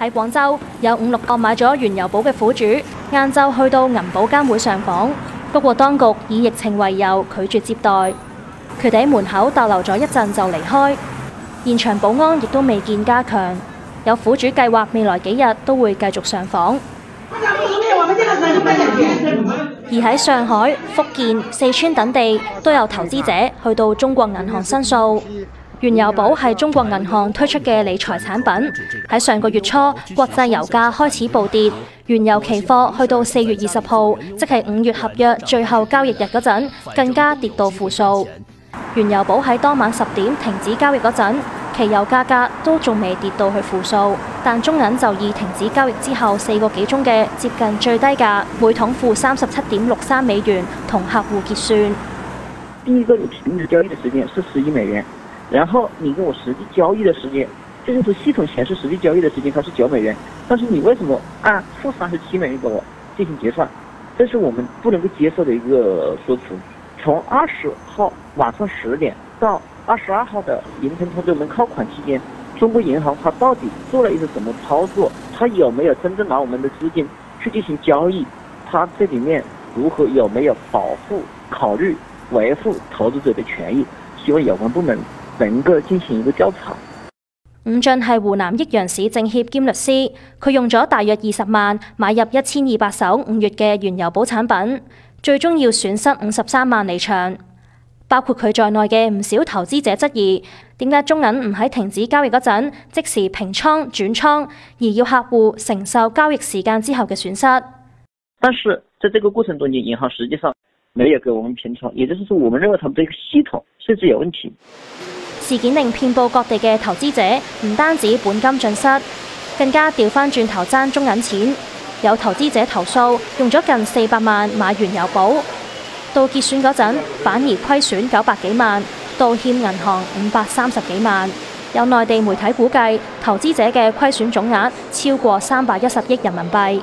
喺廣州有五六個買咗原油寶嘅苦主，晏晝去到銀保監會上訪，不過當局以疫情為由拒絕接待，佢哋喺門口逗留咗一陣就離開，現場保安亦都未見加強。有苦主計劃未來幾日都會繼續上訪。而喺上海、福建、四川等地都有投資者去到中國銀行申訴。原油宝係中國銀行推出嘅理財產品，喺上個月初國際油價開始暴跌，原油期貨去到四月二十號，即係五月合約最後交易日嗰陣，更加跌到負數。原油寶喺當晚十點停止交易嗰陣，期油價格都仲未跌到去負數，但中銀就以停止交易之後四個幾鐘嘅接近最低價，每桶負三十七點六三美元同客戶結算。第一個你停止交易嘅時間是十一美元。然后你跟我实际交易的时间，这就是系统显示实际交易的时间，它是九美元。但是你为什么按负三十七美元给我进行结算？这是我们不能够接受的一个说辞。从二十号晚上十点到二十二号的凌晨通知我们靠款期间，中国银行它到底做了一些什么操作？它有没有真正拿我们的资金去进行交易？它这里面如何有没有保护、考虑、维护投资者的权益？希望有关部门。整個進行一個調查。伍俊係湖南益陽市政協兼律師，佢用咗大約二十萬買入一千二百手五月嘅原油保產品，最終要損失五十三萬離場。包括佢在內嘅唔少投資者質疑，點解中銀唔喺停止交易嗰陣即時平倉轉倉，而要客戶承受交易時間之後嘅損失？但是在這個過程中間，銀行實際上没有给我们平仓，也就是说，我们认为他们这个系统设置有问题。事件令遍布各地嘅投资者唔单止本金尽失，更加掉翻转头争中银钱。有投资者投诉用咗近四百万买原油宝，到结算嗰阵反而亏损九百几万，到欠银行五百三十几万。有内地媒体估计，投资者嘅亏损总额超过三百一十亿人民币。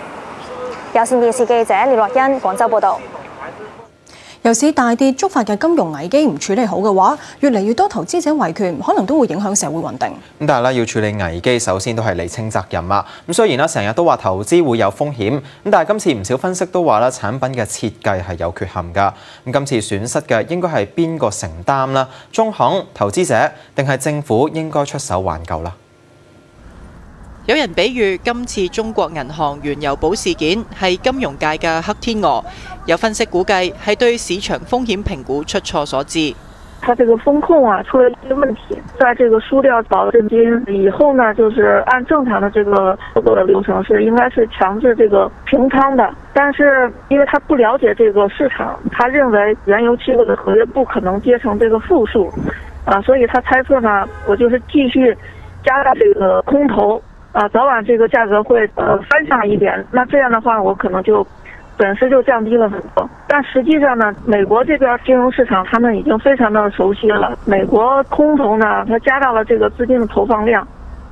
有線電視記者李樂欣廣州報導。油市大跌觸發嘅金融危機唔處理好嘅話，越嚟越多投資者維權，可能都會影響社會穩定。咁但係咧，要處理危機，首先都係釐清責任啊。咁雖然咧，成日都話投資會有風險，咁但係今次唔少分析都話咧，產品嘅設計係有缺陷㗎。咁今次損失嘅應該係邊個承擔啦？中行、投資者定係政府應該出手挽救啦？有人比喻今次中國銀行原油寶事件係金融界嘅黑天鵝，有分析估計係對市場風險評估出錯所致。它這個風控啊出了一些問題，在這個輸掉保證金以後呢，就是按正常的這個操作的流程是應該是強制這個平倉的，但是因為他不了解這個市場，他認為原油期货的合約不可能跌成這個負數，啊，所以他猜測呢，我就是繼續加大這個空头。啊，早晚这个价格会呃翻上一点，那这样的话我可能就損失就降低了很多。但实际上呢，美国这边金融市场他们已经非常的熟悉了。美国空頭呢，它加大了这个资金的投放量，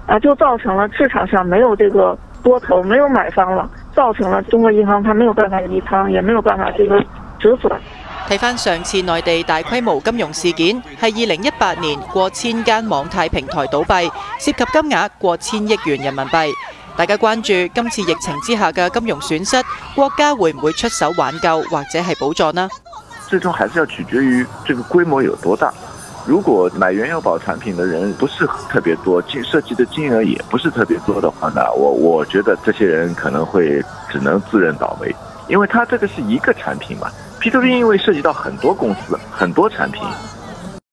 啊，就造成了市场上没有这个多头，没有买方了，造成了中国银行它没有办法移仓，也没有办法这个止损。睇翻上次內地大規模金融事件，係二零一八年過千間網貸平台倒閉，涉及金額過千億元人民幣。大家關注今次疫情之下嘅金融損失，國家會唔會出手挽救或者係補助呢？最終還是要取決於這個規模有多大。如果買原油寶產品的人不是特別多，金涉及的金額也不是特別多的話呢，我我覺得這些人可能會只能自認倒霉，因為他這個是一個產品嘛。P to P 因为涉及到很多公司、很多产品。